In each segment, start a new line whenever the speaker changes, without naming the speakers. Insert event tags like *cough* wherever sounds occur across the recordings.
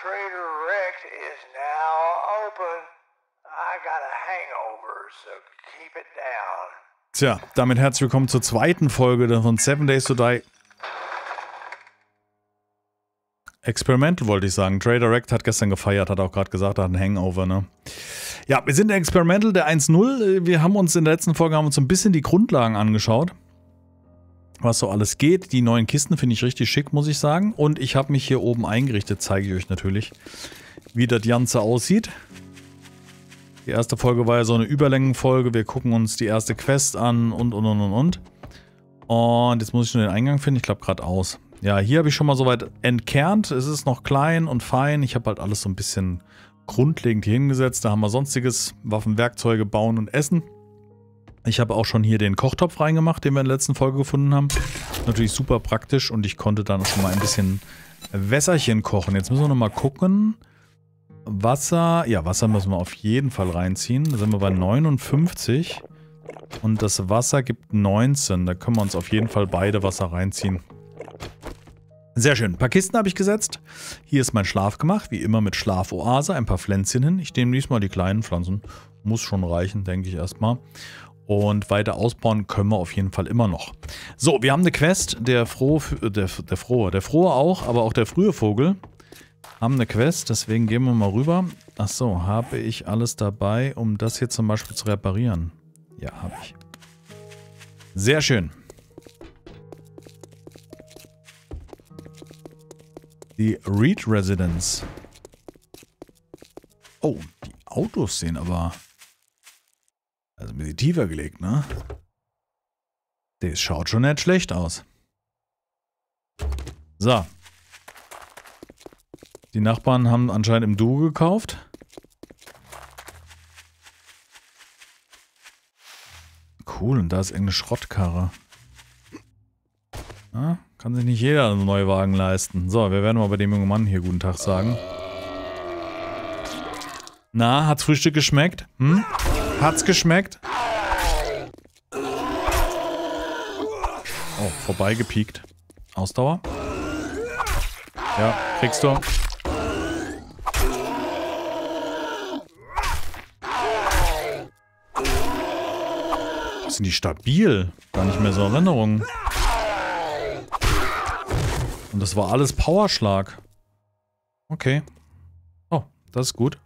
Trader Rex is now open. I got a hangover, so keep it down.
Tja, damit herzlich willkommen zur zweiten Folge von Seven Days to Die. Experimental wollte ich sagen. Trader Rect hat gestern gefeiert, hat auch gerade gesagt, er hat einen Hangover, ne? Ja, wir sind der Experimental, der 1.0. Wir haben uns in der letzten Folge haben uns ein bisschen die Grundlagen angeschaut. Was so alles geht. Die neuen Kisten finde ich richtig schick, muss ich sagen. Und ich habe mich hier oben eingerichtet, zeige ich euch natürlich, wie das Ganze aussieht. Die erste Folge war ja so eine Überlängenfolge. Wir gucken uns die erste Quest an und, und, und, und, und. Und jetzt muss ich nur den Eingang finden. Ich glaube gerade aus. Ja, hier habe ich schon mal soweit entkernt. Es ist noch klein und fein. Ich habe halt alles so ein bisschen grundlegend hier hingesetzt. Da haben wir sonstiges, Waffen, Werkzeuge, Bauen und Essen. Ich habe auch schon hier den Kochtopf reingemacht, den wir in der letzten Folge gefunden haben. Natürlich super praktisch und ich konnte dann schon mal ein bisschen Wässerchen kochen. Jetzt müssen wir nochmal gucken. Wasser, ja, Wasser müssen wir auf jeden Fall reinziehen. Da sind wir bei 59. Und das Wasser gibt 19. Da können wir uns auf jeden Fall beide Wasser reinziehen. Sehr schön. Ein paar Kisten habe ich gesetzt. Hier ist mein Schlafgemach, wie immer mit Schlafoase, ein paar Pflänzchen hin. Ich nehme diesmal die kleinen Pflanzen. Muss schon reichen, denke ich erstmal. Und weiter ausbauen können wir auf jeden Fall immer noch. So, wir haben eine Quest. Der Frohe, der, der Frohe, der Frohe auch, aber auch der frühe Vogel haben eine Quest. Deswegen gehen wir mal rüber. Achso, habe ich alles dabei, um das hier zum Beispiel zu reparieren? Ja, habe ich. Sehr schön. Die Reed Residence. Oh, die Autos sehen aber... Also ein bisschen tiefer gelegt, ne? Das schaut schon nicht schlecht aus. So. Die Nachbarn haben anscheinend im Duo gekauft. Cool, und da ist irgendeine Schrottkarre. Ja, kann sich nicht jeder einen Neuwagen leisten. So, wir werden mal bei dem jungen Mann hier guten Tag sagen. Na, hat's Frühstück geschmeckt? Hm? Hat's geschmeckt? Oh, vorbeigepiekt. Ausdauer? Ja, kriegst du. Sind die stabil? Gar nicht mehr so Erinnerungen. Und das war alles Powerschlag. Okay. Oh, das ist gut.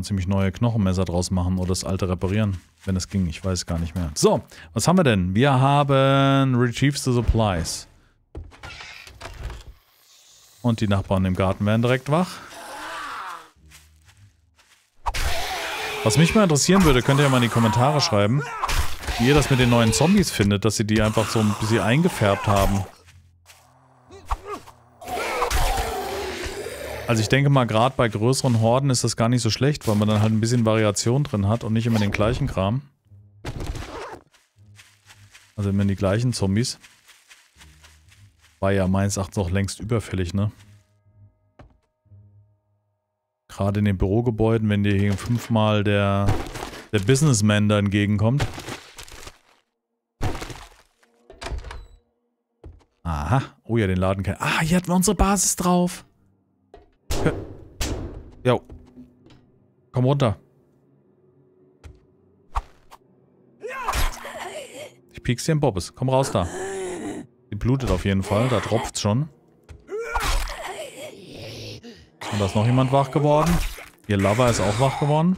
Wir ziemlich neue Knochenmesser draus machen oder das alte reparieren. Wenn es ging, ich weiß gar nicht mehr. So, was haben wir denn? Wir haben Retrieve the Supplies. Und die Nachbarn im Garten werden direkt wach. Was mich mal interessieren würde, könnt ihr ja mal in die Kommentare schreiben, wie ihr das mit den neuen Zombies findet, dass sie die einfach so ein bisschen eingefärbt haben. Also ich denke mal, gerade bei größeren Horden ist das gar nicht so schlecht, weil man dann halt ein bisschen Variation drin hat und nicht immer den gleichen Kram. Also immer die gleichen Zombies. War ja meines Erachtens auch längst überfällig, ne? Gerade in den Bürogebäuden, wenn dir hier fünfmal der, der Businessman da entgegenkommt. Aha. Oh ja, den Laden kennen. Ah, hier hatten wir unsere Basis drauf. *laughs* Jo. Komm runter. Ich piek's dir in Bobbes. Komm raus da. Die blutet auf jeden Fall. Da tropft's schon. Und da ist noch jemand wach geworden. Ihr Lover ist auch wach geworden.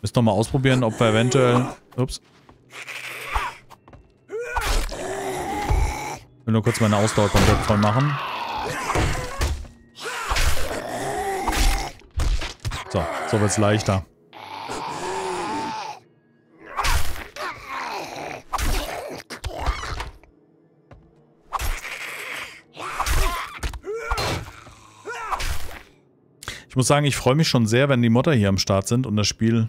Müssen noch mal ausprobieren, ob wir eventuell... Ups. Will nur kurz meine Ausdauer komplett voll machen. So, so wird's leichter. Ich muss sagen, ich freue mich schon sehr, wenn die Modder hier am Start sind und das Spiel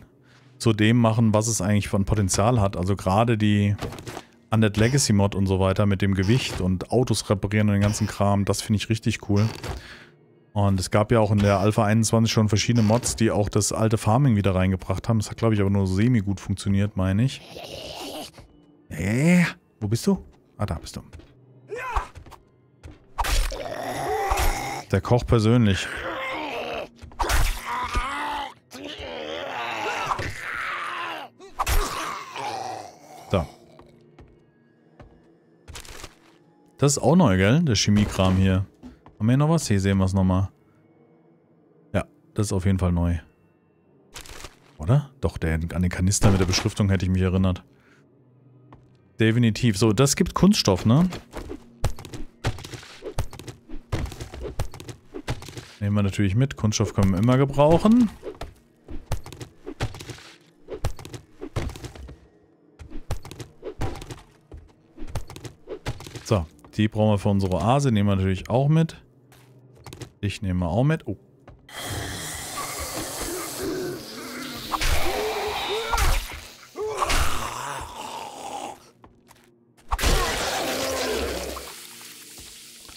zu dem machen, was es eigentlich von Potenzial hat. Also gerade die an der Legacy Mod und so weiter mit dem Gewicht und Autos reparieren und den ganzen Kram, das finde ich richtig cool. Und es gab ja auch in der Alpha 21 schon verschiedene Mods, die auch das alte Farming wieder reingebracht haben. Das hat, glaube ich, aber nur semi gut funktioniert, meine ich. Äh, wo bist du? Ah, da bist du. Der Koch persönlich. Das ist auch neu, gell? Der Chemiekram hier. Haben wir hier noch was? Hier sehen wir es nochmal. Ja, das ist auf jeden Fall neu. Oder? Doch, der, an den Kanister mit der Beschriftung hätte ich mich erinnert. Definitiv. So, das gibt Kunststoff, ne? Nehmen wir natürlich mit. Kunststoff können wir immer gebrauchen. So, die brauchen wir für unsere Oase. Nehmen wir natürlich auch mit. Ich nehme auch mit. Oh.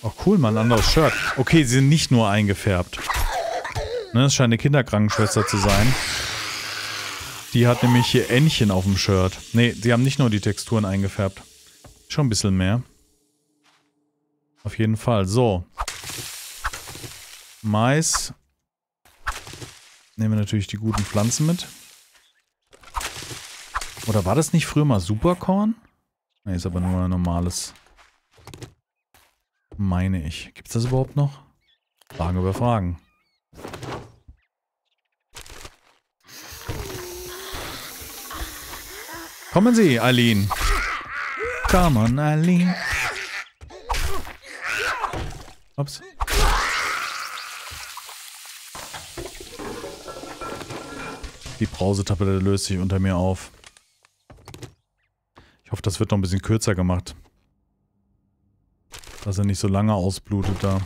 Oh cool, mal ein anderes Shirt. Okay, sie sind nicht nur eingefärbt. Ne, es scheint eine Kinderkrankenschwester zu sein. Die hat nämlich hier Entchen auf dem Shirt. Ne, sie haben nicht nur die Texturen eingefärbt. Schon ein bisschen mehr. Auf jeden Fall. So. Mais. Nehmen wir natürlich die guten Pflanzen mit. Oder war das nicht früher mal Superkorn? Ne, ist aber nur ein normales. Meine ich. Gibt es das überhaupt noch? Fragen über Fragen. Kommen Sie, Eileen. Come on, Eileen. Ups. Die Brausetablette löst sich unter mir auf. Ich hoffe, das wird noch ein bisschen kürzer gemacht. Dass er nicht so lange ausblutet da.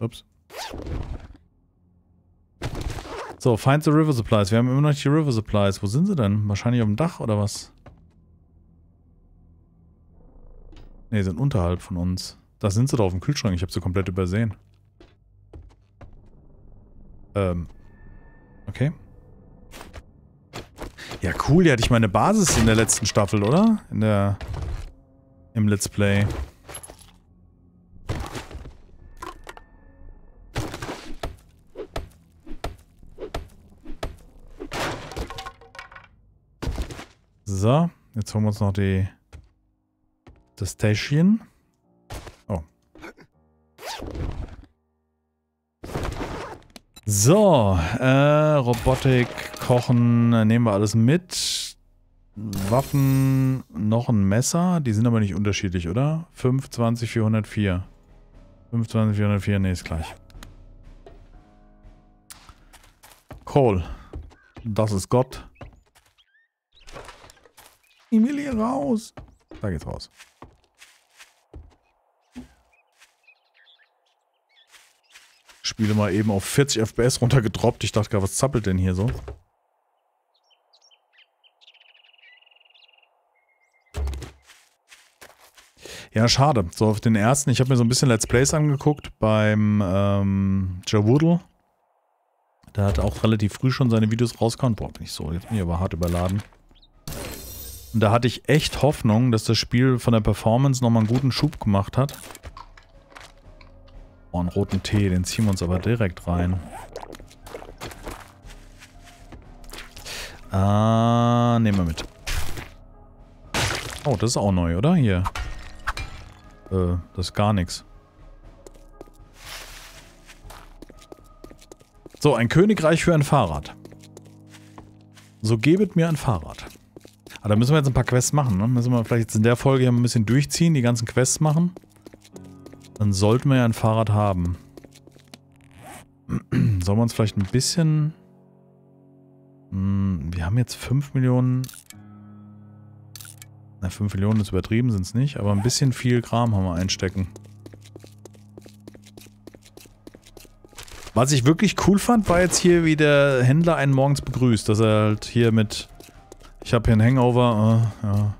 Ups. So, find the River Supplies. Wir haben immer noch die River Supplies. Wo sind sie denn? Wahrscheinlich auf dem Dach oder was? Ne, sind unterhalb von uns. Da sind sie doch auf dem Kühlschrank. Ich habe sie komplett übersehen. Ähm. Okay. Ja, cool. Hier hatte ich meine Basis in der letzten Staffel, oder? In der... Im Let's Play. So, jetzt holen wir uns noch die das Täschchen. Oh. So, äh, Robotik, Kochen, äh, nehmen wir alles mit. Waffen, noch ein Messer. Die sind aber nicht unterschiedlich, oder? 25, 404. 25, 404, nee, ist gleich. Cole. Das ist Gott. Emilie raus. Da geht's raus. Spiele mal eben auf 40 FPS runtergedroppt. Ich dachte gerade, was zappelt denn hier so? Ja, schade. So auf den ersten, ich habe mir so ein bisschen Let's Plays angeguckt beim ähm, Jawoodle. Der hat auch relativ früh schon seine Videos rausgehauen. Boah, bin ich so, jetzt bin ich aber hart überladen. Und da hatte ich echt Hoffnung, dass das Spiel von der Performance nochmal einen guten Schub gemacht hat. Oh, einen roten Tee, den ziehen wir uns aber direkt rein. Ah, nehmen wir mit. Oh, das ist auch neu, oder? Hier. Äh, das ist gar nichts. So, ein Königreich für ein Fahrrad. So gebet mir ein Fahrrad. Aber da müssen wir jetzt ein paar Quests machen, ne? Müssen wir vielleicht jetzt in der Folge hier ein bisschen durchziehen, die ganzen Quests machen. Dann sollten wir ja ein Fahrrad haben. *clears throat* Sollen wir uns vielleicht ein bisschen... Hm, wir haben jetzt 5 Millionen... Na, 5 Millionen ist übertrieben, sind es nicht. Aber ein bisschen viel Kram haben wir einstecken. Was ich wirklich cool fand, war jetzt hier, wie der Händler einen morgens begrüßt. Dass er halt hier mit... Ich habe hier einen Hangover. Uh, ja.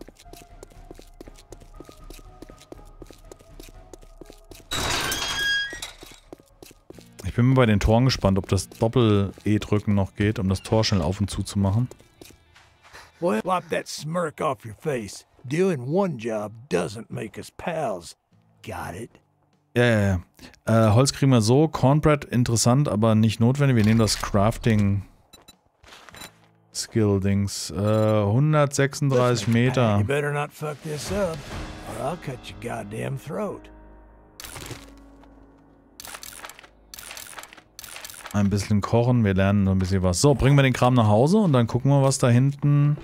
Bin mal bei den Toren gespannt, ob das Doppel-E-Drücken noch geht, um das Tor schnell auf und zu zu machen.
Well, wipe that smirk off your face. Doing one job doesn't make us pals. Got it?
Ja, ja, ja. Äh, Holz kriegen wir so. Cornbread interessant, aber nicht notwendig. Wir nehmen das Crafting Skill-Dings. Äh, 136 Meter.
You better not fuck this up, or I'll cut your goddamn throat.
Ein bisschen kochen, wir lernen noch ein bisschen was. So, bringen wir den Kram nach Hause und dann gucken wir, was da hinten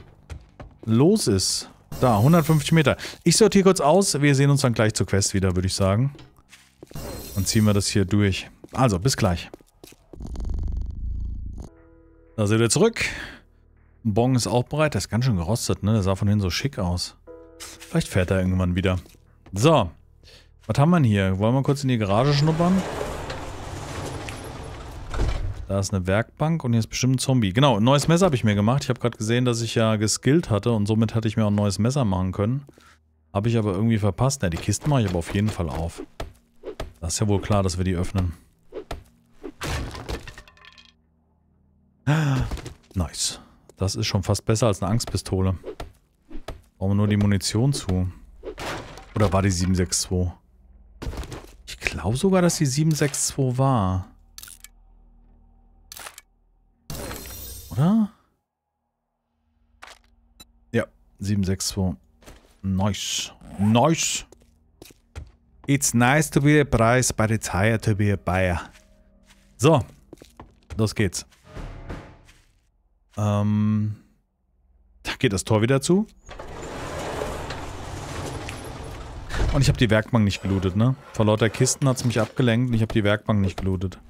los ist. Da, 150 Meter. Ich sortiere kurz aus, wir sehen uns dann gleich zur Quest wieder, würde ich sagen. Dann ziehen wir das hier durch. Also, bis gleich. Da sind wir zurück. Bong ist auch bereit. Der ist ganz schön gerostet, ne? Der sah von hinten so schick aus. Vielleicht fährt er irgendwann wieder. So. Was haben wir denn hier? Wollen wir kurz in die Garage schnuppern? Da ist eine Werkbank und hier ist bestimmt ein Zombie. Genau, ein neues Messer habe ich mir gemacht. Ich habe gerade gesehen, dass ich ja geskillt hatte und somit hatte ich mir auch ein neues Messer machen können. Habe ich aber irgendwie verpasst. Na, die Kisten mache ich aber auf jeden Fall auf. Das ist ja wohl klar, dass wir die öffnen. Nice. Das ist schon fast besser als eine Angstpistole. Brauchen wir nur die Munition zu. Oder war die 762? Ich glaube sogar, dass die 762 war. 762. Nice. Nice. It's nice to be a price, but it's higher to be a buyer. So. Los geht's. Ähm. Da geht das Tor wieder zu. Und ich habe die Werkbank nicht gelootet, ne? Vor lauter Kisten hat es mich abgelenkt und ich habe die Werkbank nicht gelootet.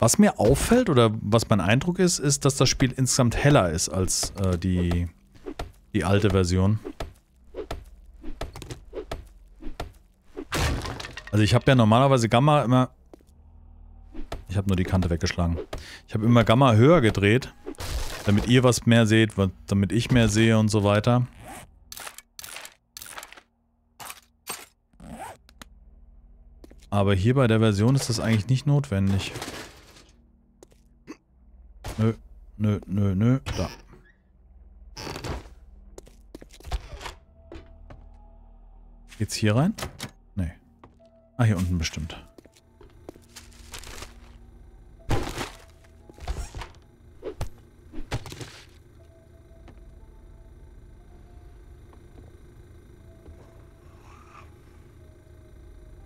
Was mir auffällt oder was mein Eindruck ist, ist, dass das Spiel insgesamt heller ist als äh, die, die alte Version. Also ich habe ja normalerweise Gamma immer ich habe nur die Kante weggeschlagen. Ich habe immer Gamma höher gedreht, damit ihr was mehr seht, damit ich mehr sehe und so weiter. Aber hier bei der Version ist das eigentlich nicht notwendig. Nö, nö, nö, nö, da. Geht's hier rein? Nee. Ah, hier unten bestimmt.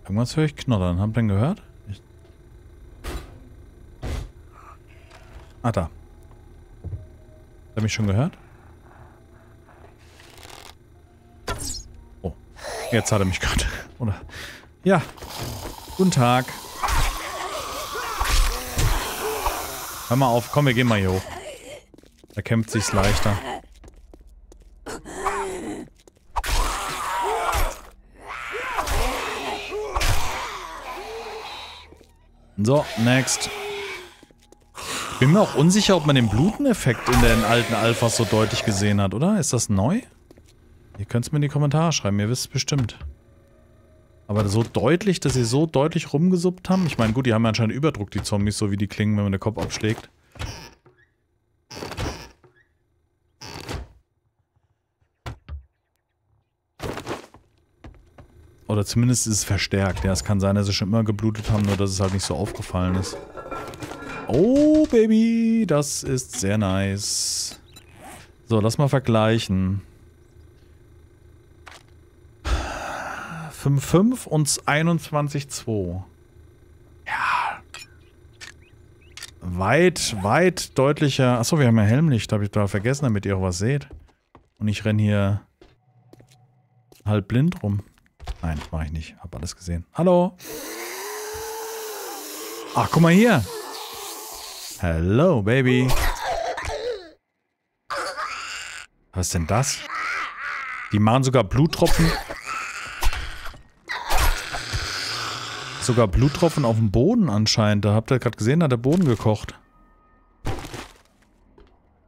Irgendwas höre ich knoddern. Habt ihr den gehört? Ich ah, da. Hat er mich schon gehört? Oh. Jetzt hat er mich gehört. Oder? Ja. Guten Tag. Hör mal auf. Komm, wir gehen mal hier hoch. Da kämpft sich's leichter. So, next. Bin mir auch unsicher, ob man den Bluteneffekt in den alten Alphas so deutlich gesehen hat, oder? Ist das neu? Ihr könnt es mir in die Kommentare schreiben, ihr wisst es bestimmt. Aber so deutlich, dass sie so deutlich rumgesuppt haben? Ich meine, gut, die haben ja anscheinend Überdruck, die Zombies, so wie die klingen, wenn man den Kopf abschlägt. Oder zumindest ist es verstärkt. Ja, es kann sein, dass sie schon immer geblutet haben, nur dass es halt nicht so aufgefallen ist. Oh, Baby, das ist sehr nice. So, lass mal vergleichen. 5,5 und 21,2. Ja. Weit, weit deutlicher. Achso, wir haben ja Helmlicht. Habe ich da vergessen, damit ihr auch was seht. Und ich renne hier halb blind rum. Nein, mache ich nicht. Hab alles gesehen. Hallo. Ach, guck mal hier. Hello, Baby. Was ist denn das? Die machen sogar Bluttropfen. Sogar Bluttropfen auf dem Boden anscheinend. Da habt ihr gerade gesehen, da hat der Boden gekocht.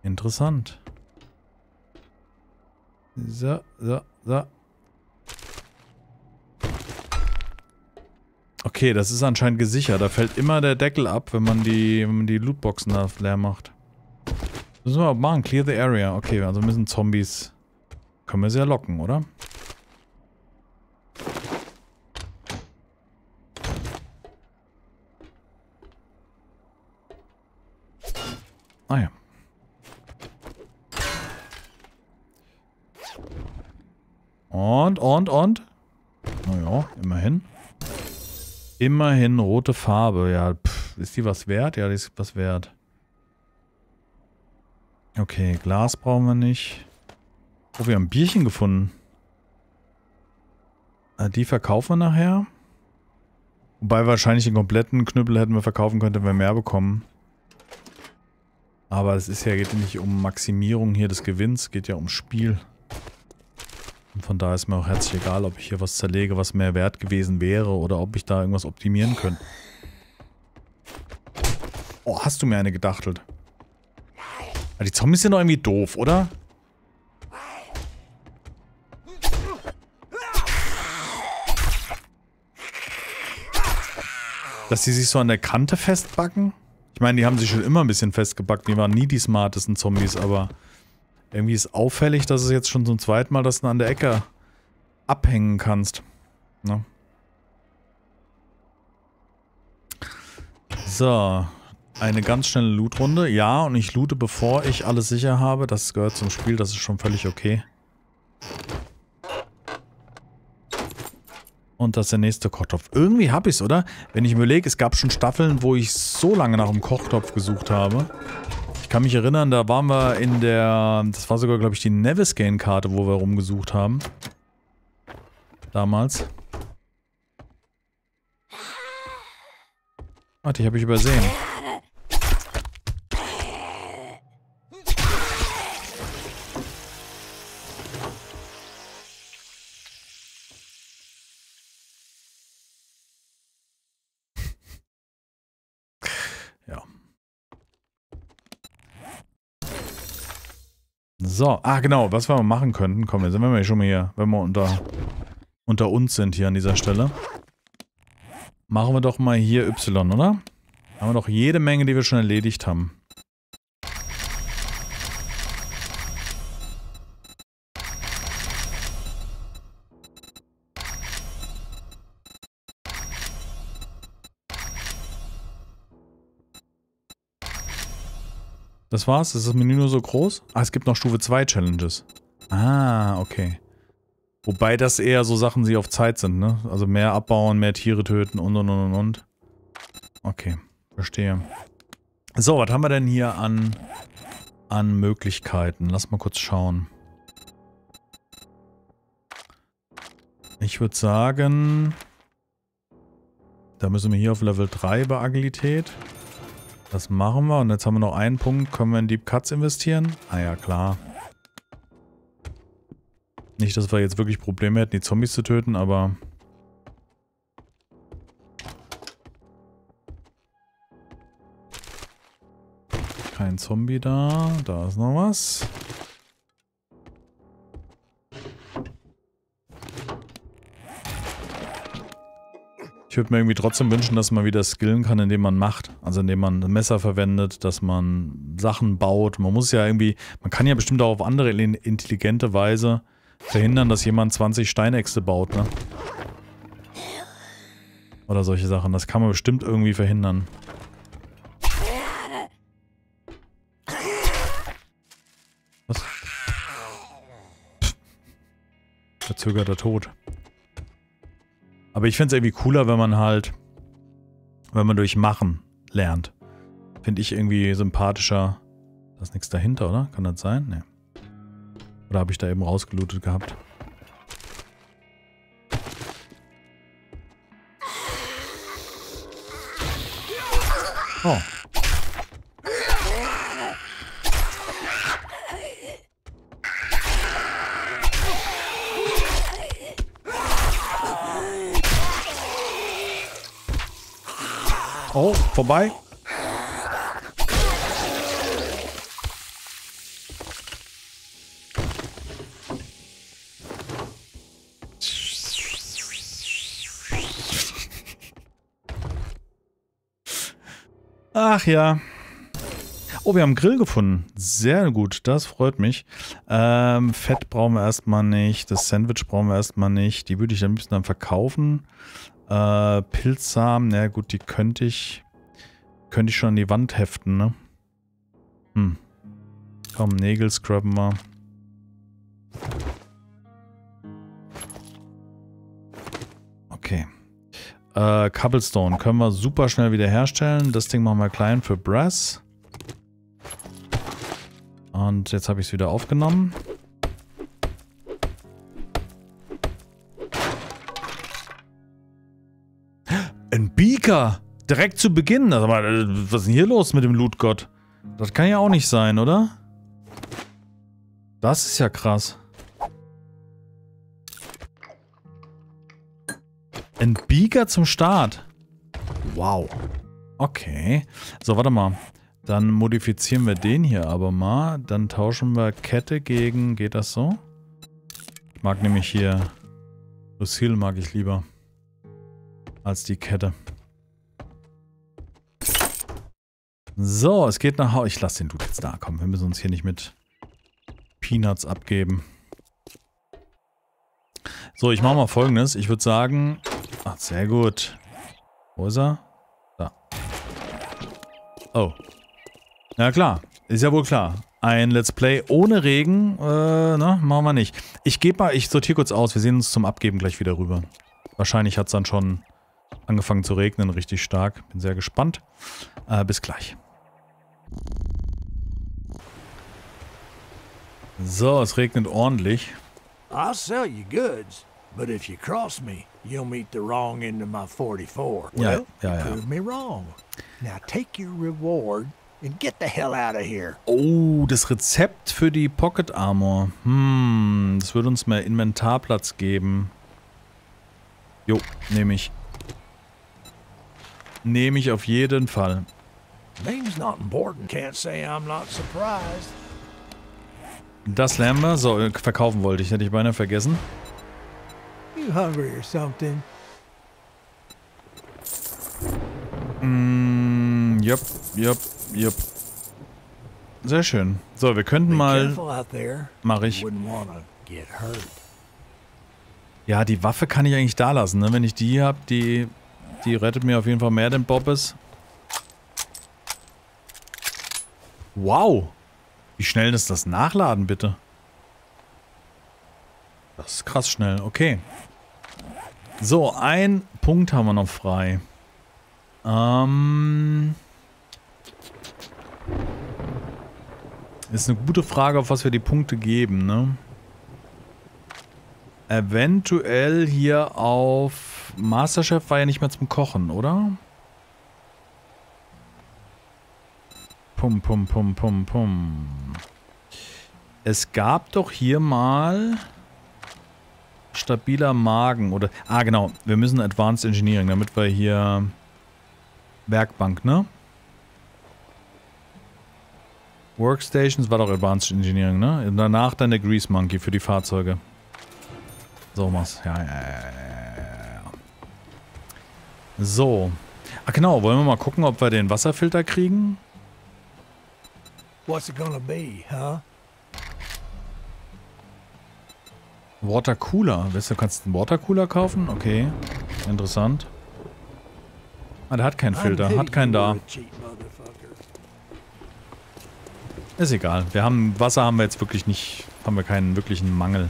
Interessant. So, so, so. Okay, das ist anscheinend gesichert. Da fällt immer der Deckel ab, wenn man die, wenn man die Lootboxen da leer macht. Müssen wir auch machen. Clear the area. Okay, also müssen Zombies... Können wir sie ja locken, oder? Ah ja. Und, und, und. Naja, immerhin. Immerhin rote Farbe. Ja, pff, ist die was wert? Ja, die ist was wert. Okay, Glas brauchen wir nicht. Oh, wir haben ein Bierchen gefunden. Äh, die verkaufen wir nachher. Wobei wahrscheinlich den kompletten Knüppel hätten wir verkaufen können, wenn wir mehr bekommen. Aber es ist ja, geht nicht um Maximierung hier des Gewinns, geht ja um Spiel. Und von daher ist mir auch herzlich egal, ob ich hier was zerlege, was mehr wert gewesen wäre oder ob ich da irgendwas optimieren könnte. Oh, hast du mir eine gedachtelt? Die Zombies sind doch irgendwie doof, oder? Dass sie sich so an der Kante festbacken? Ich meine, die haben sich schon immer ein bisschen festgebackt. Die waren nie die smartesten Zombies, aber irgendwie ist auffällig, dass es jetzt schon zum zweiten Mal, dass du an der Ecke abhängen kannst. Ne? So, eine ganz schnelle Loot-Runde. Ja, und ich loote, bevor ich alles sicher habe. Das gehört zum Spiel, das ist schon völlig okay. Und das ist der nächste Kochtopf. Irgendwie hab ich's, oder? Wenn ich überlege, es gab schon Staffeln, wo ich so lange nach einem Kochtopf gesucht habe. Ich kann mich erinnern, da waren wir in der... Das war sogar, glaube ich, die Nevisgain-Karte, wo wir rumgesucht haben. Damals. Warte, ich habe ich übersehen. So, ah genau, was wir machen könnten. Komm, jetzt sind wir schon mal hier, wenn wir unter, unter uns sind hier an dieser Stelle. Machen wir doch mal hier Y, oder? Haben wir doch jede Menge, die wir schon erledigt haben. Das war's? Ist das Menü nur so groß? Ah, es gibt noch Stufe 2 Challenges. Ah, okay. Wobei das eher so Sachen, die auf Zeit sind, ne? Also mehr abbauen, mehr Tiere töten und und und und. Okay, verstehe. So, was haben wir denn hier an, an Möglichkeiten? Lass mal kurz schauen. Ich würde sagen, da müssen wir hier auf Level 3 bei Agilität. Das machen wir. Und jetzt haben wir noch einen Punkt. Können wir in Deep Cuts investieren? Ah ja, klar. Nicht, dass wir jetzt wirklich Probleme hätten, die Zombies zu töten, aber... Kein Zombie da. Da ist noch was. Ich würde mir irgendwie trotzdem wünschen, dass man wieder skillen kann, indem man macht. Also indem man Messer verwendet, dass man Sachen baut. Man muss ja irgendwie, man kann ja bestimmt auch auf andere intelligente Weise verhindern, dass jemand 20 Steinäxte baut, ne? Oder solche Sachen. Das kann man bestimmt irgendwie verhindern. Was? Verzögerter Tod. Aber ich finde es irgendwie cooler, wenn man halt, wenn man durch Machen lernt. Finde ich irgendwie sympathischer. Da ist nichts dahinter, oder? Kann das sein? Nee. Oder habe ich da eben rausgelootet gehabt? Oh. Oh, vorbei. Ach ja. Oh, wir haben einen Grill gefunden. Sehr gut, das freut mich. Ähm, Fett brauchen wir erstmal nicht. Das Sandwich brauchen wir erstmal nicht. Die würde ich am liebsten dann verkaufen. Äh, Pilzsamen, na gut, die könnte ich, könnte ich schon an die Wand heften, ne? Hm. Komm, Nägel scrubben wir. Okay. Äh, Cobblestone können wir super schnell wieder herstellen. Das Ding machen wir klein für Brass. Und jetzt habe ich es wieder aufgenommen. Beaker! Direkt zu Beginn. Also, was ist denn hier los mit dem Lootgott? Das kann ja auch nicht sein, oder? Das ist ja krass. Ein Beaker zum Start. Wow. Okay. So, warte mal. Dann modifizieren wir den hier aber mal. Dann tauschen wir Kette gegen... Geht das so? Ich mag nämlich hier... Lucille mag ich lieber. Als die Kette. So, es geht nach Hause. Ich lasse den Dude jetzt da. Komm, wir müssen uns hier nicht mit Peanuts abgeben. So, ich mache mal folgendes. Ich würde sagen... Ach, sehr gut. Wo ist er? Da. Oh. Ja klar, ist ja wohl klar. Ein Let's Play ohne Regen, äh, ne, machen wir nicht. Ich gebe mal, ich sortiere kurz aus. Wir sehen uns zum Abgeben gleich wieder rüber. Wahrscheinlich hat es dann schon angefangen zu regnen, richtig stark. Bin sehr gespannt. Äh, bis gleich. So, es regnet ordentlich.
I'll sell you goods, but if you cross me, you'll meet the wrong end of my 44.
Ja,
Well,
ja,
you
ja.
proved me wrong. Now take your reward and get the hell out of here.
Oh, das Rezept für die Pocket Armor. Hm, das würde uns mehr Inventarplatz geben. Jo, nehme ich. Nehme ich auf jeden Fall. Das lernen wir. So, verkaufen wollte ich. Hätte ich beinahe vergessen.
You hungry or something?
Mm, jupp, jupp, jupp. Sehr schön. So, wir könnten mal... Mache ich. Ja, die Waffe kann ich eigentlich da lassen, ne? Wenn ich die habe, die, die rettet mir auf jeden Fall mehr den Bobbes. Wow. Wie schnell ist das Nachladen, bitte? Das ist krass schnell. Okay. So, ein Punkt haben wir noch frei. Ähm... Ist eine gute Frage, auf was wir die Punkte geben, ne? Eventuell hier auf Masterchef war ja nicht mehr zum Kochen, oder? Pum, pum, pum, pum, pum. Es gab doch hier mal stabiler Magen oder... Ah, genau. Wir müssen Advanced Engineering, damit wir hier... Werkbank, ne? Workstations war doch Advanced Engineering, ne? Und danach dann der Grease Monkey für die Fahrzeuge. So was. Ja, ja, ja, ja, ja. So. Ach genau, wollen wir mal gucken, ob wir den Wasserfilter kriegen?
What's it gonna be, huh?
Water Cooler. Weißt du, du kannst einen Water Cooler kaufen? Okay. Interessant. Ah, der hat keinen Filter. Hat keinen da. Ist egal. Wir haben Wasser haben wir jetzt wirklich nicht, haben wir keinen wirklichen Mangel.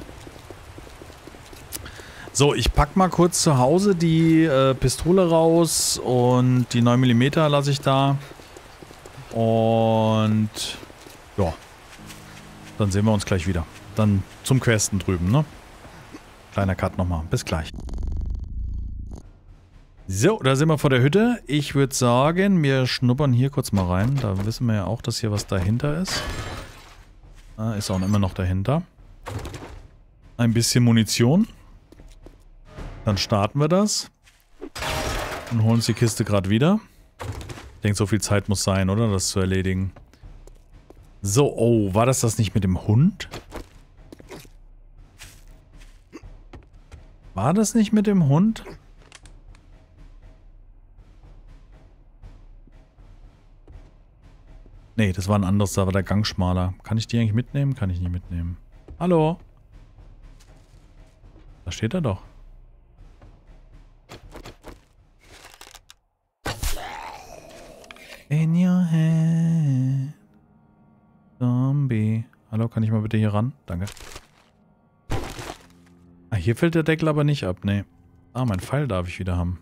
So, ich pack mal kurz zu Hause die äh, Pistole raus und die 9mm lasse ich da. Und ja, dann sehen wir uns gleich wieder. Dann zum Questen drüben, ne? Kleiner Cut nochmal. Bis gleich. So, da sind wir vor der Hütte. Ich würde sagen, wir schnuppern hier kurz mal rein. Da wissen wir ja auch, dass hier was dahinter ist. Ah, ist auch immer noch dahinter. Ein bisschen Munition. Dann starten wir das. Und holen uns die Kiste gerade wieder. Ich denke, so viel Zeit muss sein, oder? Das zu erledigen. So, oh, war das das nicht mit dem Hund? War das nicht mit dem Hund? Nee, das war ein anderes, da war der Gang schmaler. Kann ich die eigentlich mitnehmen? Kann ich nicht mitnehmen. Hallo? Da steht er doch. In your hand. Zombie. Hallo, kann ich mal bitte hier ran? Danke. Ah, hier fällt der Deckel aber nicht ab, nee. Ah, mein Pfeil darf ich wieder haben.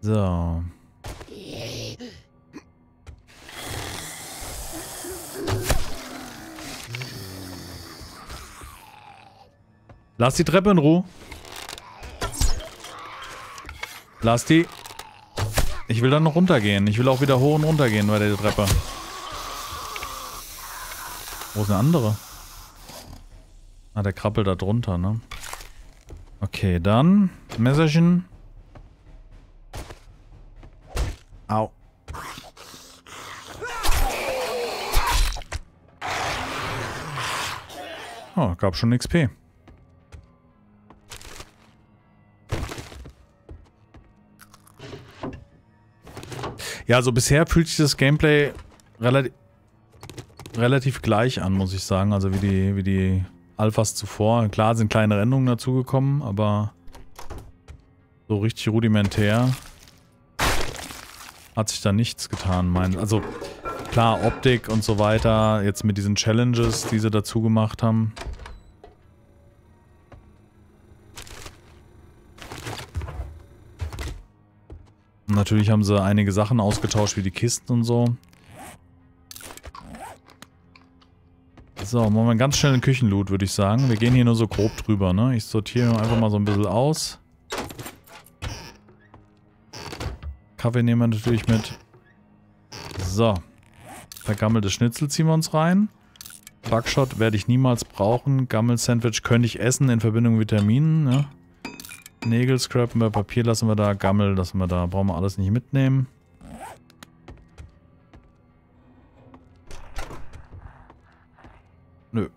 So. Lass die Treppe in Ruhe. Lass die. Ich will dann noch runtergehen. Ich will auch wieder hoch und runter gehen bei der Treppe. Wo ist eine andere? Ah, der krabbelt da drunter, ne? Okay, dann Messerchen. Au. Oh, gab schon XP. Ja, also bisher fühlt sich das Gameplay relativ, relativ gleich an, muss ich sagen. Also wie die, wie die Alphas zuvor. Klar sind kleine Änderungen dazugekommen, aber so richtig rudimentär hat sich da nichts getan. Mein, also klar, Optik und so weiter, jetzt mit diesen Challenges, die sie dazu gemacht haben. Natürlich haben sie einige Sachen ausgetauscht, wie die Kisten und so. So, machen wir einen ganz schnellen Küchenloot, würde ich sagen. Wir gehen hier nur so grob drüber, ne? Ich sortiere einfach mal so ein bisschen aus. Kaffee nehmen wir natürlich mit. So. Vergammelte Schnitzel ziehen wir uns rein. Buckshot werde ich niemals brauchen. Gammel-Sandwich könnte ich essen in Verbindung mit Vitaminen, ne? Nägel scrappen wir, Papier lassen wir da, Gammel lassen wir da. Brauchen wir alles nicht mitnehmen. Nö.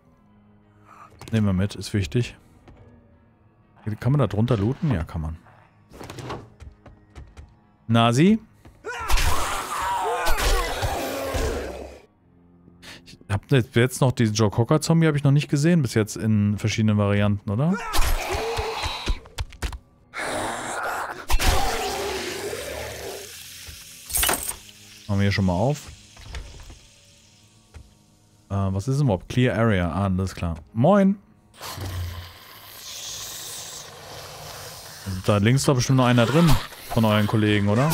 Nehmen wir mit, ist wichtig. Kann man da drunter looten? Ja, kann man. Nasi? Ich hab jetzt noch diesen Joe Cocker Zombie habe ich noch nicht gesehen bis jetzt in verschiedenen Varianten, oder? Machen wir hier schon mal auf. Äh, was ist denn überhaupt? Clear Area. Ah, alles klar. Moin. Also da links war bestimmt noch einer drin. Von euren Kollegen, oder?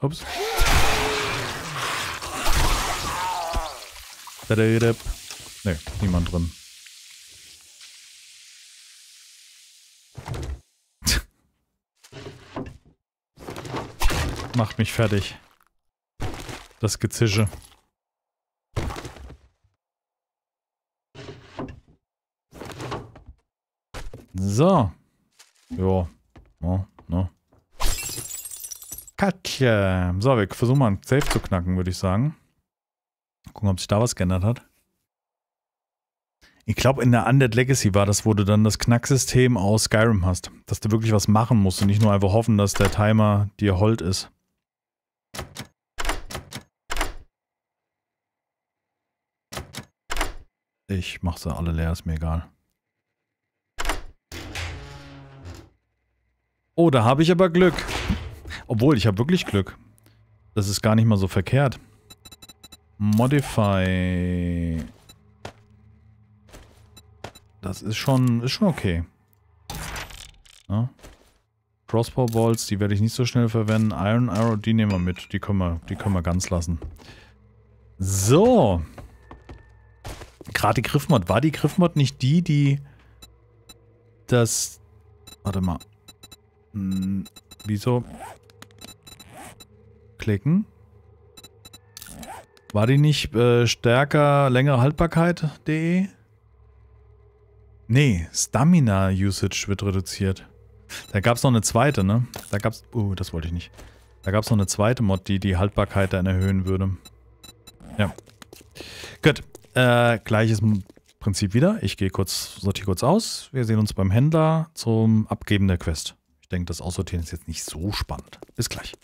Ups. Ne, niemand drin. Macht mich fertig. Das Gezische. So. Jo. Oh, no. Katja. So, wir versuchen mal ein Safe zu knacken, würde ich sagen. Gucken, ob sich da was geändert hat. Ich glaube, in der Undead Legacy war das, wo du dann das Knacksystem aus Skyrim hast. Dass du wirklich was machen musst und nicht nur einfach hoffen, dass der Timer dir hold ist. Ich mach sie alle leer, ist mir egal. Oh, da habe ich aber Glück. Obwohl, ich habe wirklich Glück. Das ist gar nicht mal so verkehrt. Modify. Das ist schon, ist schon okay. Ja. Crossbow Balls, die werde ich nicht so schnell verwenden. Iron Arrow, die nehmen wir mit. Die können wir, die können wir ganz lassen. So. Gerade die Griffmod. War die Griffmod nicht die, die das... Warte mal. Hm, wieso? Klicken. War die nicht äh, stärker, längere Haltbarkeit.de? Nee, Stamina Usage wird reduziert. Da gab es noch eine zweite, ne? Da gab's. Uh, das wollte ich nicht. Da gab es noch eine zweite Mod, die die Haltbarkeit dann erhöhen würde. Ja. Gut. Äh, gleiches Prinzip wieder. Ich gehe kurz, sortiere kurz aus. Wir sehen uns beim Händler zum Abgeben der Quest. Ich denke, das Aussortieren ist jetzt nicht so spannend. Bis gleich.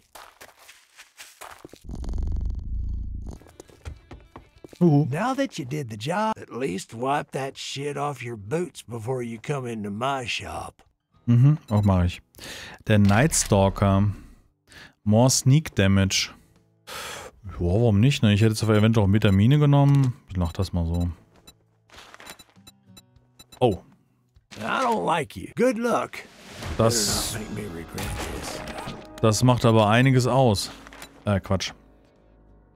Uhu. Now that you did the job, at least wipe that shit off your boots before you come into my shop.
Mhm, auch mache ich. Der Nightstalker. More Sneak Damage. Ja, warum nicht? Ne? Ich hätte jetzt eventuell auch Vitamine genommen. Ich mach das mal so. Oh.
I don't like you. Good luck.
Das, das macht aber einiges aus. Äh, Quatsch.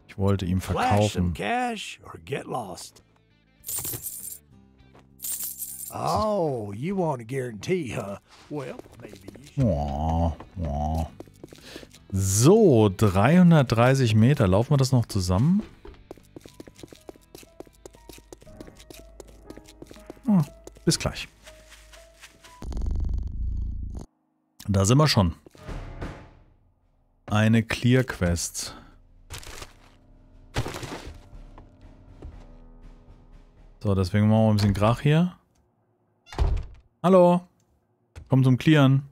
Ich wollte ihm verkaufen.
Oh, you want a guarantee, huh? Well, maybe you should.
Oh, oh. So, 330 Meter. Laufen wir das noch zusammen? Hm, bis gleich. Da sind wir schon. Eine Clear Quest. So, deswegen machen wir ein bisschen Krach hier. Hallo. Komm zum Clearen.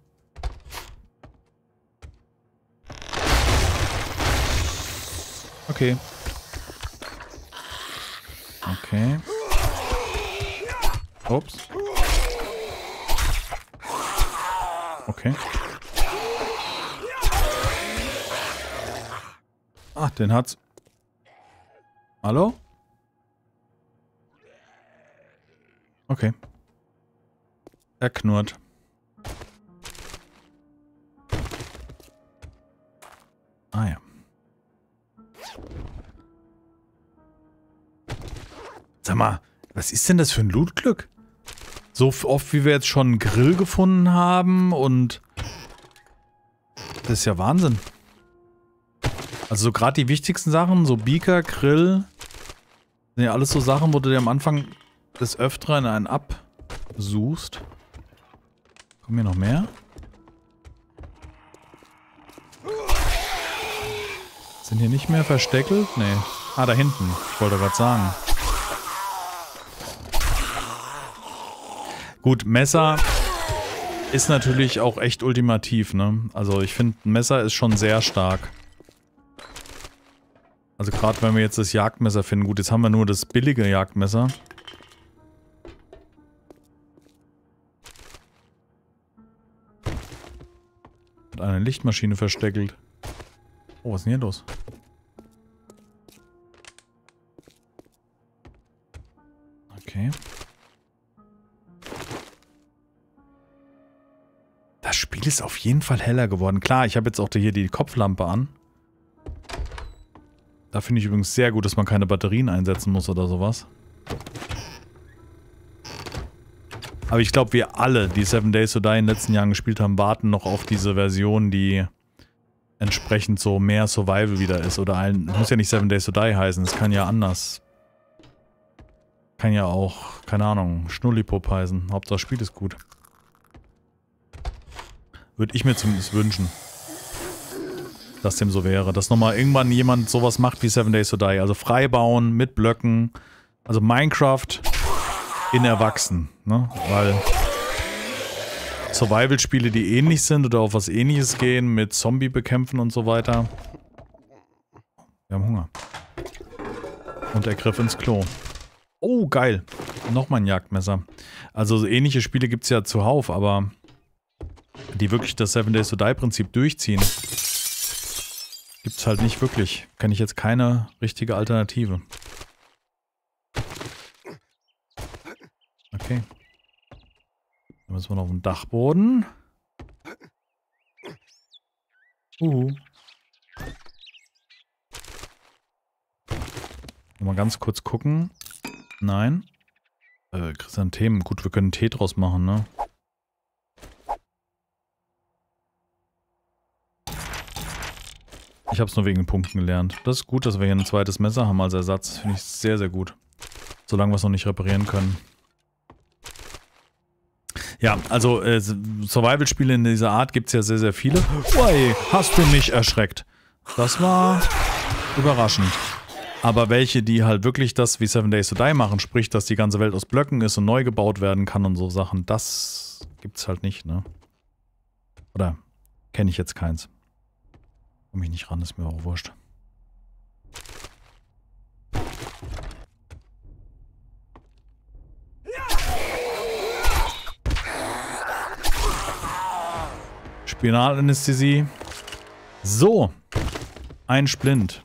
Okay. Okay. Ups. Okay. Ah, den hat's. Hallo? Okay. Er knurrt. Ah ja. Sag mal, was ist denn das für ein Lootglück? So oft, wie wir jetzt schon einen Grill gefunden haben und... Das ist ja Wahnsinn. Also so gerade die wichtigsten Sachen, so Beaker, Grill, sind ja alles so Sachen, wo du dir am Anfang des Öfteren einen absuchst. Kommen hier noch mehr? Sind hier nicht mehr versteckelt? Nee. Ah, da hinten. Ich wollte gerade sagen. Gut, Messer ist natürlich auch echt ultimativ, ne? Also ich finde, Messer ist schon sehr stark. Also gerade wenn wir jetzt das Jagdmesser finden. Gut, jetzt haben wir nur das billige Jagdmesser. Hat eine Lichtmaschine versteckelt. Oh, was ist denn hier los? Okay. Spiel ist auf jeden Fall heller geworden. Klar, ich habe jetzt auch hier die Kopflampe an. Da finde ich übrigens sehr gut, dass man keine Batterien einsetzen muss oder sowas. Aber ich glaube, wir alle, die Seven Days to Die in den letzten Jahren gespielt haben, warten noch auf diese Version, die entsprechend so mehr Survival wieder ist. Oder ein, muss ja nicht Seven Days to Die heißen, es kann ja anders. Kann ja auch, keine Ahnung, Schnullipup heißen. Hauptsache das Spiel ist gut. Würde ich mir zumindest wünschen. Dass dem so wäre. Dass nochmal irgendwann jemand sowas macht wie Seven Days to Die. Also frei bauen, mit Blöcken. Also Minecraft in Erwachsen. Ne? Weil Survival-Spiele, die ähnlich sind oder auf was ähnliches gehen, mit Zombie bekämpfen und so weiter. Wir haben Hunger. Und er griff ins Klo. Oh, geil. Nochmal ein Jagdmesser. Also so ähnliche Spiele gibt es ja zuhauf, aber die wirklich das Seven Days to Die Prinzip durchziehen, gibt es halt nicht wirklich. Kenne ich jetzt keine richtige Alternative. Okay. Dann müssen wir noch auf den Dachboden. Uh. Mal ganz kurz gucken. Nein. Äh, Chrysanthemen. Gut, wir können Tee draus machen, ne? Ich habe es nur wegen Punkten gelernt. Das ist gut, dass wir hier ein zweites Messer haben als Ersatz. Finde ich sehr, sehr gut. Solange wir es noch nicht reparieren können. Ja, also äh, Survival-Spiele in dieser Art gibt es ja sehr, sehr viele. Ui, hast du mich erschreckt. Das war überraschend. Aber welche, die halt wirklich das wie Seven Days to Die machen, sprich, dass die ganze Welt aus Blöcken ist und neu gebaut werden kann und so Sachen, das gibt's halt nicht, ne? Oder kenne ich jetzt keins. Komme ich nicht ran, ist mir auch wurscht. Spinalanästhesie. So. Ein Splint.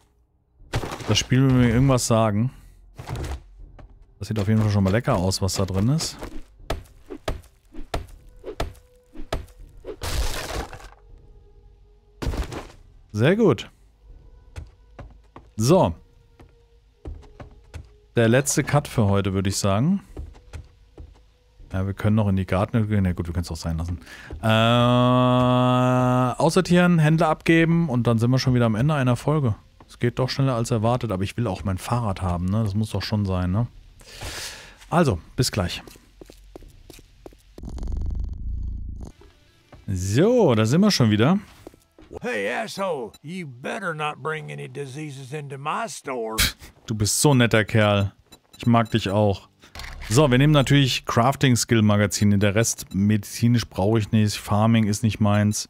Das Spiel will mir irgendwas sagen. Das sieht auf jeden Fall schon mal lecker aus, was da drin ist. Sehr gut. So. Der letzte Cut für heute, würde ich sagen. Ja, wir können noch in die Garten gehen. Ja gut, wir können es auch sein lassen. Äh, aussortieren, Händler abgeben und dann sind wir schon wieder am Ende einer Folge. Es geht doch schneller als erwartet, aber ich will auch mein Fahrrad haben, ne? Das muss doch schon sein, ne? Also, bis gleich. So, da sind wir schon wieder.
Hey, asshole, you better not bring any diseases into my store. *laughs*
Du bist so netter Kerl. Ich mag dich auch. So, wir nehmen natürlich Crafting Skill Magazine. Der Rest medizinisch brauche ich nicht. Farming ist nicht meins.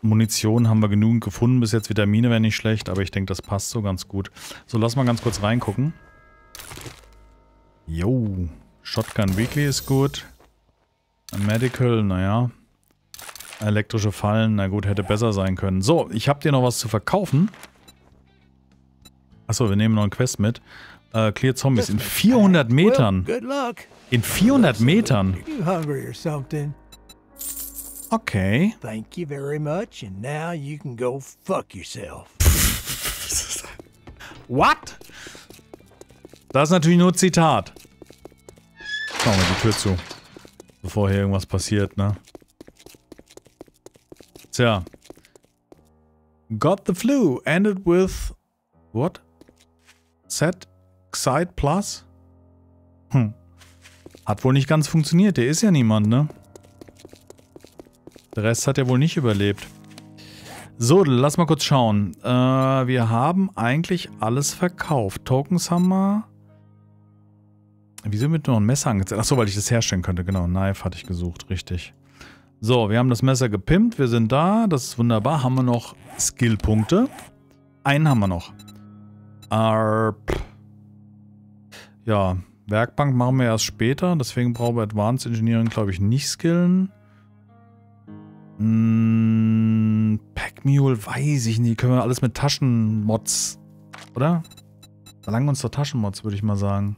Munition haben wir genügend gefunden. Bis jetzt Vitamine wäre nicht schlecht, aber ich denke, das passt so ganz gut. So, lass mal ganz kurz reingucken. Jo, Shotgun Weekly ist gut. Medical, naja. Elektrische Fallen, na gut, hätte besser sein können. So, ich habe dir noch was zu verkaufen. Achso, wir nehmen noch einen Quest mit. Äh, Clear Zombies in 400 Metern. In 400 Metern. Okay.
Thank you very much, and now you can go fuck yourself. *laughs*
What? Das ist natürlich nur Zitat. Machen wir die Tür zu. Bevor hier irgendwas passiert, ne? Tja. Got the flu. Ended with... What? Set Excite Plus? Hm. Hat wohl nicht ganz funktioniert. Der ist ja niemand, ne? Der Rest hat ja wohl nicht überlebt. So, lass mal kurz schauen. Äh, wir haben eigentlich alles verkauft. Tokens haben wir. Wieso wird noch ein Messer angezeigt? Achso, weil ich das herstellen könnte. Genau, Knife hatte ich gesucht, richtig. So, wir haben das Messer gepimpt. Wir sind da. Das ist wunderbar. Haben wir noch Skillpunkte? Einen haben wir noch. Arp. Ja, Werkbank machen wir erst später. Deswegen brauchen wir Advanced Engineering, glaube ich, nicht skillen. Hm, Packmule, weiß ich nicht. Können wir alles mit Taschenmods, oder? Verlangen uns doch Taschenmods, würde ich mal sagen.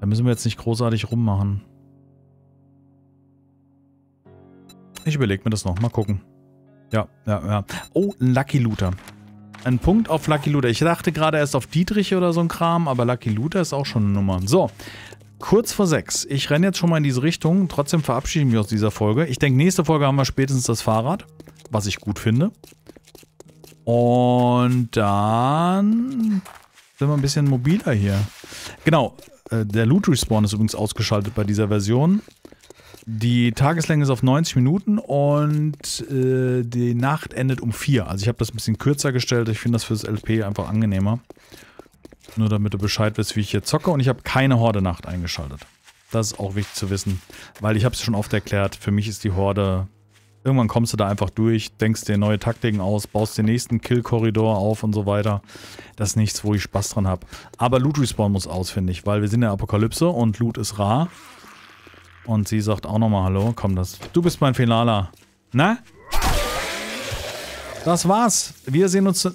Da müssen wir jetzt nicht großartig rummachen. Ich überlege mir das noch. Mal gucken. Ja, ja, ja. Oh, ein Lucky Looter. Ein Punkt auf Lucky Looter. Ich dachte gerade erst auf Dietrich oder so ein Kram, aber Lucky Looter ist auch schon eine Nummer. So, kurz vor sechs. Ich renne jetzt schon mal in diese Richtung. Trotzdem verabschiede ich mich aus dieser Folge. Ich denke, nächste Folge haben wir spätestens das Fahrrad, was ich gut finde. Und dann sind wir ein bisschen mobiler hier. Genau, äh, der Loot Respawn ist übrigens ausgeschaltet bei dieser Version. Die Tageslänge ist auf 90 Minuten und äh, die Nacht endet um 4. Also ich habe das ein bisschen kürzer gestellt. Ich finde das fürs LP einfach angenehmer. Nur damit du Bescheid weißt, wie ich hier zocke. Und ich habe keine Horde-Nacht eingeschaltet. Das ist auch wichtig zu wissen. Weil ich habe es schon oft erklärt, für mich ist die Horde... Irgendwann kommst du da einfach durch, denkst dir neue Taktiken aus, baust den nächsten Kill-Korridor auf und so weiter. Das ist nichts, wo ich Spaß dran habe. Aber Loot Respawn muss aus, finde ich, weil wir sind in der Apokalypse und Loot ist rar. Und sie sagt auch nochmal Hallo. Komm, das. Du bist mein Finaler. Na? Das war's. Wir sehen uns.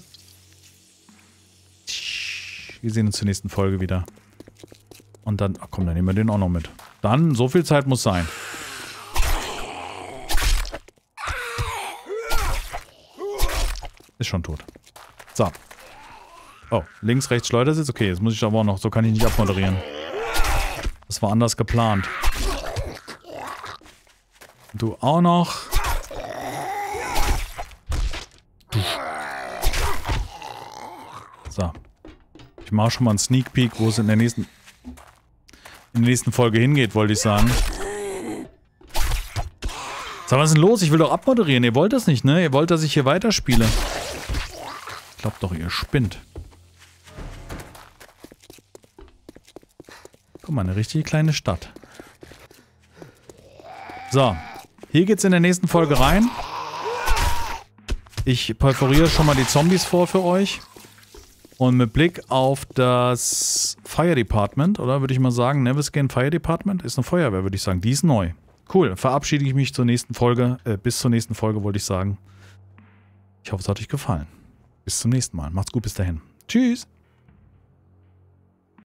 Wir sehen uns zur nächsten Folge wieder. Und dann. Ach komm, dann nehmen wir den auch noch mit. Dann, so viel Zeit muss sein. Ist schon tot. So. Oh, links, rechts Schleudersitz. Okay, jetzt muss ich aber auch noch. So kann ich nicht abmoderieren. Das war anders geplant. Du auch noch. So. Ich mache schon mal einen Sneak Peek, wo es in der nächsten in der nächsten Folge hingeht, wollte ich sagen. Sag, was ist denn los? Ich will doch abmoderieren. Ihr wollt das nicht, ne? Ihr wollt, dass ich hier weiterspiele. Glaubt doch, ihr spinnt. Guck mal, eine richtige kleine Stadt. So. Hier geht's in der nächsten Folge rein. Ich perforiere schon mal die Zombies vor für euch. Und mit Blick auf das Fire Department, oder würde ich mal sagen, Neverscan Fire Department ist eine Feuerwehr, würde ich sagen. Die ist neu. Cool. Verabschiede ich mich zur nächsten Folge. Äh, bis zur nächsten Folge wollte ich sagen. Ich hoffe, es hat euch gefallen. Bis zum nächsten Mal. Macht's gut, bis dahin. Tschüss.